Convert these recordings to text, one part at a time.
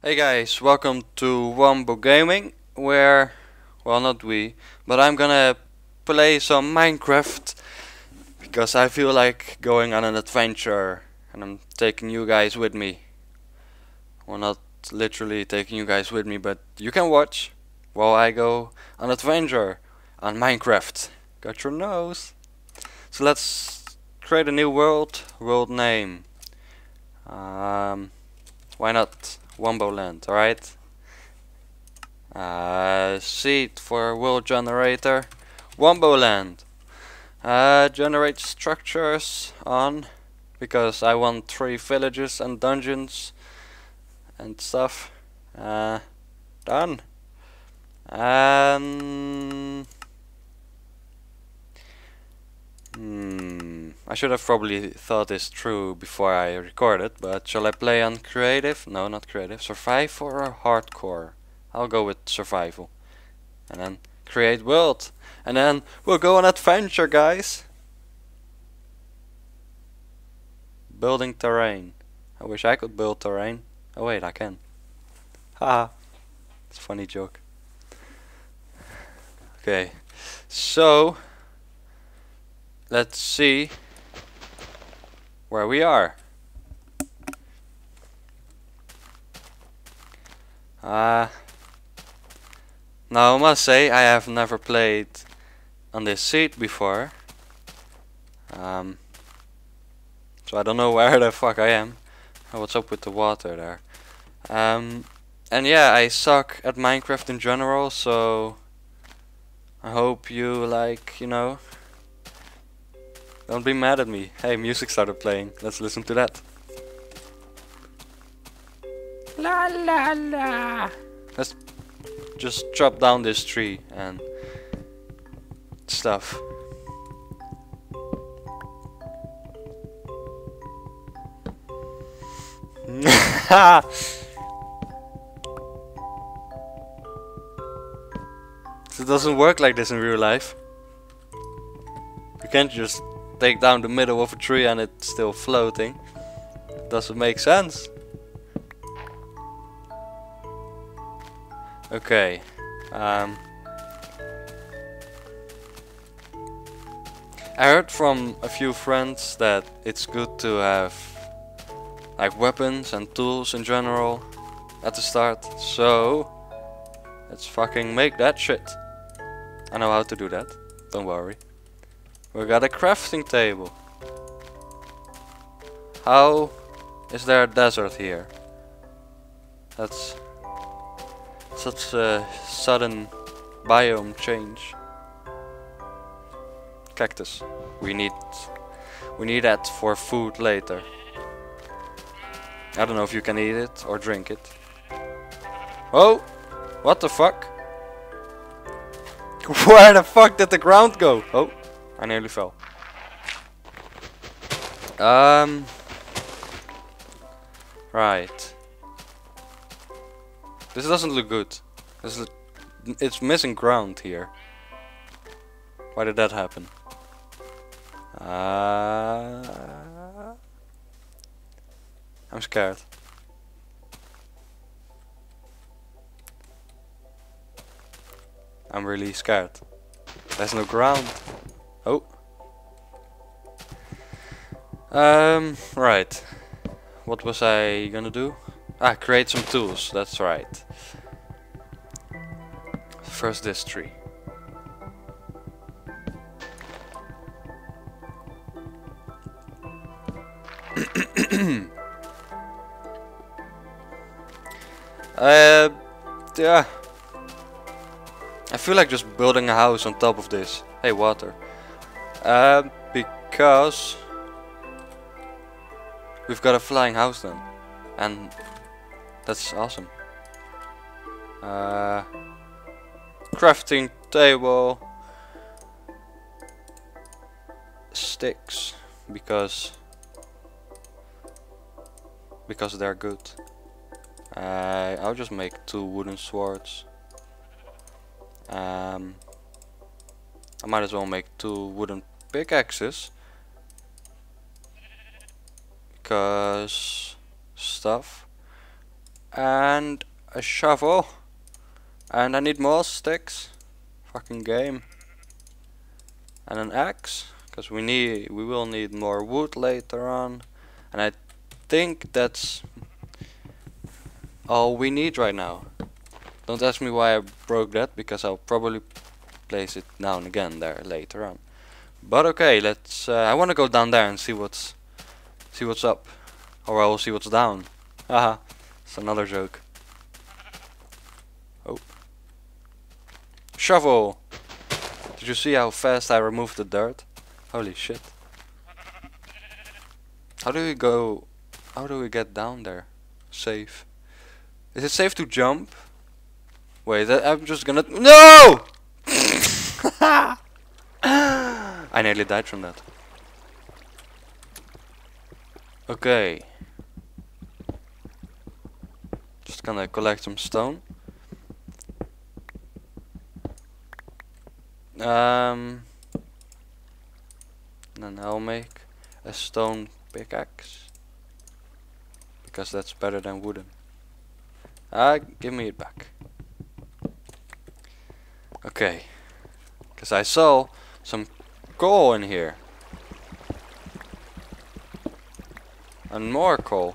Hey guys, welcome to Wumbo Gaming, where, well not we, but I'm gonna play some Minecraft, because I feel like going on an adventure, and I'm taking you guys with me. Well not literally taking you guys with me, but you can watch while I go on an adventure on Minecraft. Got your nose? So let's create a new world, world name. Um, why not Wumbo Land, alright? Uh, seed for world generator, Wumbo Land. Uh, generate structures on, because I want three villages and dungeons and stuff. Uh, done. Um, Hmm. I should have probably thought this through before I recorded, but shall I play on creative? No, not creative. Survival or hardcore? I'll go with survival. And then create world. And then we'll go on adventure, guys. Building terrain. I wish I could build terrain. Oh wait, I can. Ha. it's a funny joke. Okay. So, let's see where we are. Uh, now I must say I have never played on this seed before. Um, so I don't know where the fuck I am. What's up with the water there? Um, and yeah, I suck at Minecraft in general, so I hope you like, you know, don't be mad at me. Hey, music started playing. Let's listen to that. La la la. Let's just chop down this tree and stuff. it doesn't work like this in real life. You can't just take down the middle of a tree and it's still floating. Doesn't make sense. Okay. Um, I heard from a few friends that it's good to have like weapons and tools in general at the start. So let's fucking make that shit. I know how to do that. Don't worry. We got a crafting table. How is there a desert here? That's such a sudden biome change. Cactus. We need we need that for food later. I don't know if you can eat it or drink it. Oh! What the fuck? Where the fuck did the ground go? Oh. I nearly fell. Um. Right. This doesn't look good. This is, it's missing ground here. Why did that happen? Uh, I'm scared. I'm really scared. There's no ground. Um, right. What was I gonna do? Ah, create some tools, that's right. First this tree. uh, yeah. I feel like just building a house on top of this. Hey, water. Um, because we've got a flying house then, and that's awesome. Uh, crafting table, sticks, because because they're good. Uh, I'll just make two wooden swords. Um, I might as well make two wooden pickaxes because stuff And a shovel. And I need more sticks. Fucking game. And an axe. Because we need we will need more wood later on. And I think that's all we need right now. Don't ask me why I broke that because I'll probably place it down again there later on. But okay, let's. Uh, I want to go down there and see what's see what's up, or I will see what's down. Haha, it's another joke. Oh, shovel! Did you see how fast I removed the dirt? Holy shit! How do we go? How do we get down there? Safe. Is it safe to jump? Wait, I'm just gonna. No! I nearly died from that. Okay. Just gonna collect some stone. Um, then I'll make a stone pickaxe. Because that's better than wooden. Ah, give me it back. Okay. Because I saw some coal in here. And more coal.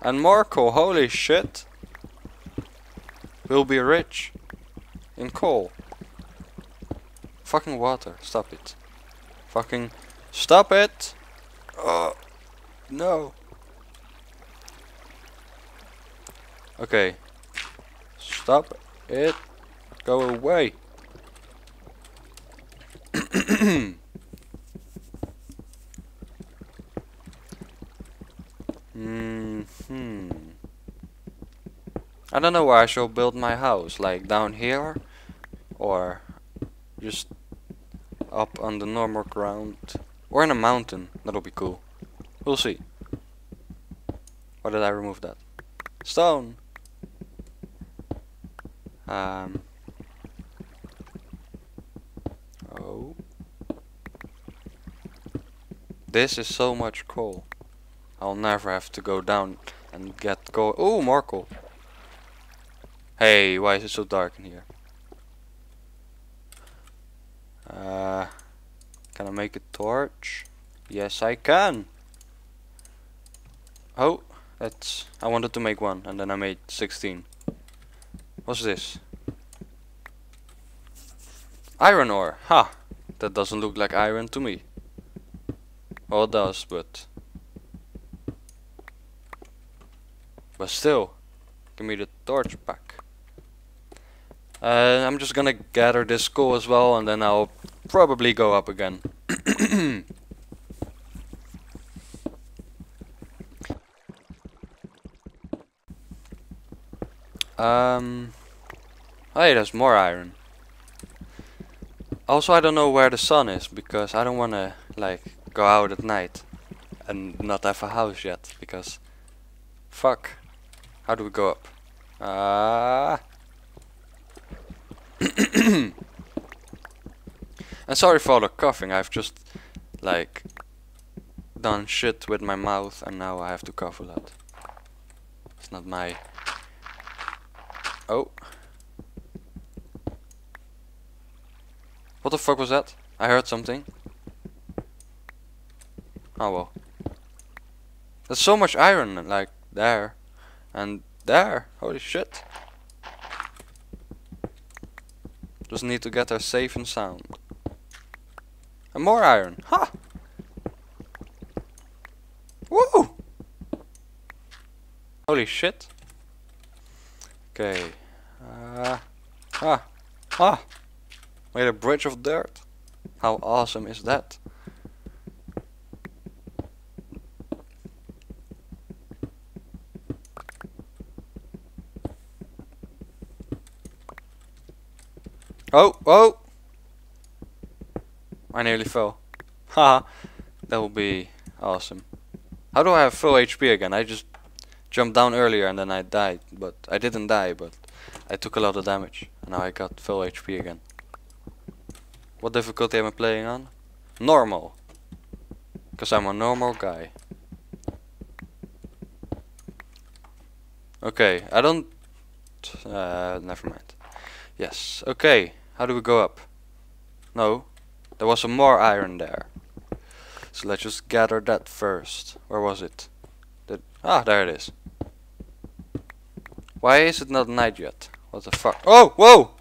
And more coal, holy shit. We'll be rich. In coal. Fucking water, stop it. Fucking stop it! Oh, no. Okay. Stop it. Go away. mm hmm. I don't know where I shall build my house, like down here or just up on the normal ground or in a mountain. That'll be cool. We'll see. Why did I remove that? Stone! Um, Oh. This is so much coal. I'll never have to go down and get coal. Oh, more coal. Hey, why is it so dark in here? Uh, can I make a torch? Yes, I can. Oh, that's. I wanted to make one, and then I made 16. What's this? Iron ore. Ha! That doesn't look like iron to me. Well it does, but... But still, give me the torch back. Uh, I'm just gonna gather this coal as well and then I'll probably go up again. um, hey, there's more iron. Also, I don't know where the sun is because I don't wanna like go out at night and not have a house yet because fuck how do we go up ah and sorry for the coughing I've just like done shit with my mouth and now I have to cough a lot it's not my oh what the fuck was that I heard something Oh well. There's so much iron, like, there. And there. Holy shit. Just need to get there safe and sound. And more iron. Ha! Woo! Holy shit. Okay. Uh, ah. Ah! Made a bridge of dirt. How awesome is that? Oh, oh! I nearly fell. Haha, that would be awesome. How do I have full HP again? I just jumped down earlier and then I died, but I didn't die, but I took a lot of damage. And now I got full HP again. What difficulty am I playing on? Normal. Because I'm a normal guy. Okay, I don't... Uh, never mind. Yes, okay. How do we go up? No, there was some more iron there. So let's just gather that first. Where was it? Did ah, there it is. Why is it not night yet? What the fuck? Oh, whoa!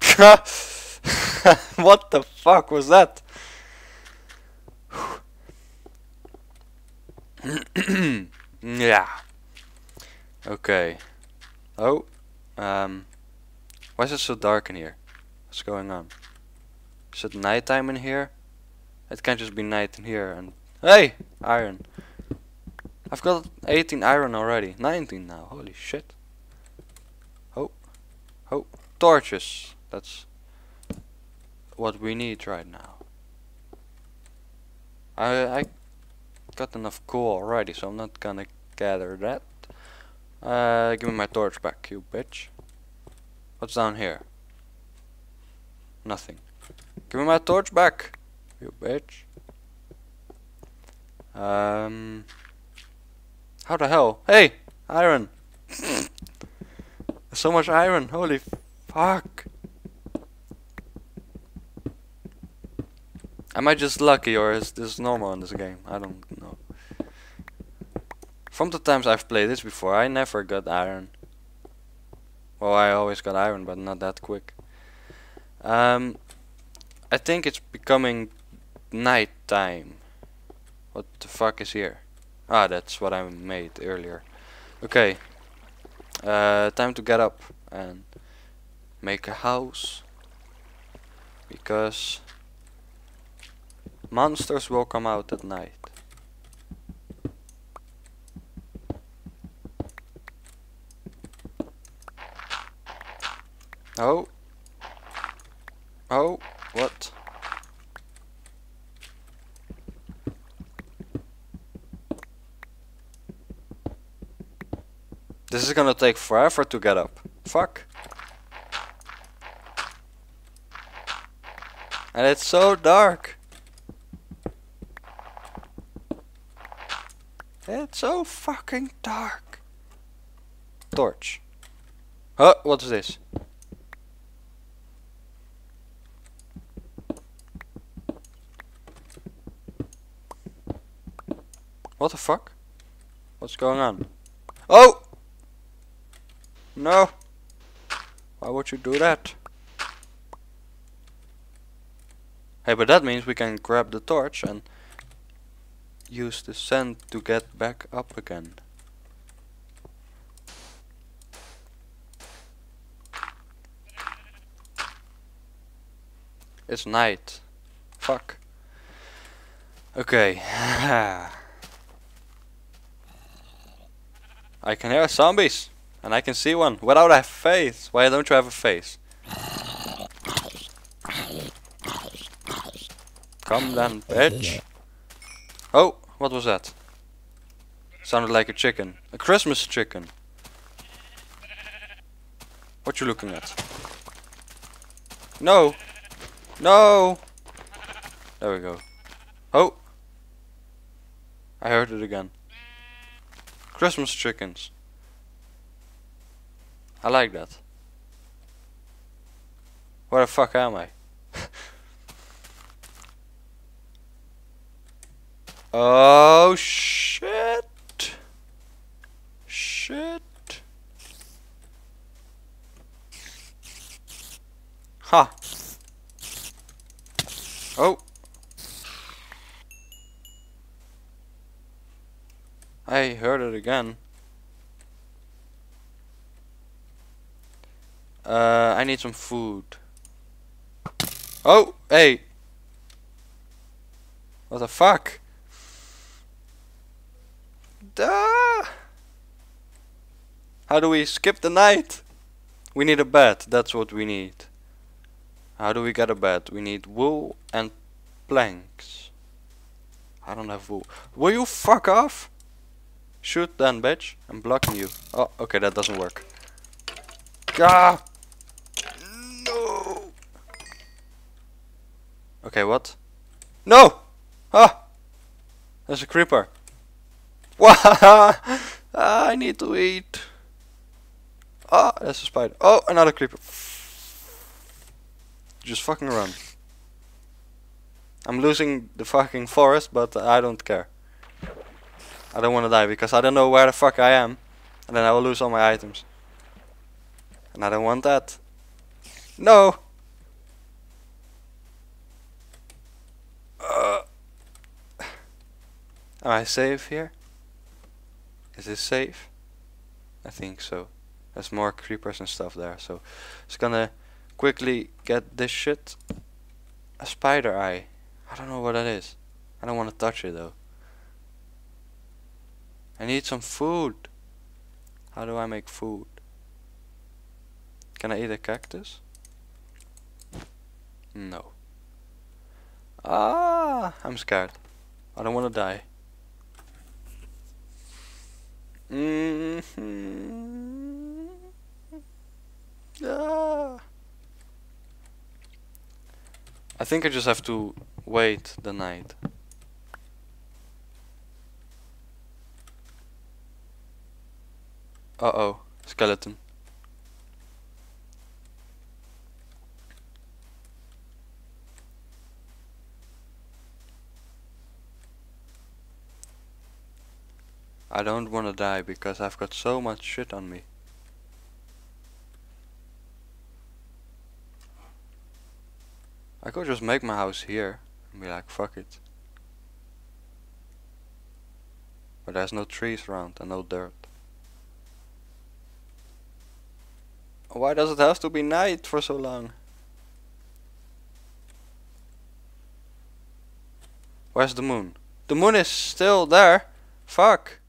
what the fuck was that? yeah. Okay. Oh. Um. Why is it so dark in here? What's going on? Is it nighttime in here? It can't just be night in here and... Hey! Iron. I've got 18 iron already. 19 now. Holy shit. Oh. Oh. Torches. That's what we need right now. I, I got enough coal already, so I'm not gonna gather that. Uh, give me my torch back, you bitch. What's down here? Nothing. Give me my torch back, you bitch. Um. How the hell? Hey, iron. so much iron. Holy fuck. Am I just lucky or is this normal in this game? I don't know. From the times I've played this before, I never got iron. Well, I always got iron, but not that quick. Um, I think it's becoming night time. What the fuck is here? Ah, that's what I made earlier. Okay. Uh, time to get up and make a house. Because monsters will come out at night. Oh. Oh, what? This is gonna take forever to get up. Fuck. And it's so dark. It's so fucking dark. Torch. Huh, what is this? What the fuck? What's going on? Oh! No! Why would you do that? Hey, but that means we can grab the torch and use the sand to get back up again. It's night. Fuck. Okay. I can hear zombies. And I can see one without a face. Why don't you have a face? Come then, bitch. Oh, what was that? Sounded like a chicken. A Christmas chicken. What you looking at? No! No! There we go. Oh! I heard it again. Christmas chickens. I like that. Where the fuck am I? oh shit. Shit. Ha. Huh. Oh. I heard it again. Uh, I need some food. Oh, hey. What the fuck? Duh. How do we skip the night? We need a bed, that's what we need. How do we get a bed? We need wool and planks. I don't have wool. Will you fuck off? Shoot then, bitch. I'm blocking you. Oh, okay, that doesn't work. Ah! No! Okay, what? No! Ah! There's a creeper. ah, I need to eat. Oh, that's a spider. Oh, another creeper. Just fucking run. I'm losing the fucking forest, but I don't care. I don't want to die because I don't know where the fuck I am. And then I will lose all my items. And I don't want that. No! Uh, am I safe here? Is this safe? I think so. There's more creepers and stuff there, so it's gonna quickly get this shit. A spider eye. I don't know what that is. I don't want to touch it though. I need some food. How do I make food? Can I eat a cactus? No. Ah, I'm scared. I don't want to die. Mm hmm ah. I think I just have to wait the night. Uh oh, skeleton. I don't wanna die because I've got so much shit on me. I could just make my house here and be like fuck it. But there's no trees around and no dirt. Why does it have to be night for so long? Where's the moon? The moon is still there. Fuck.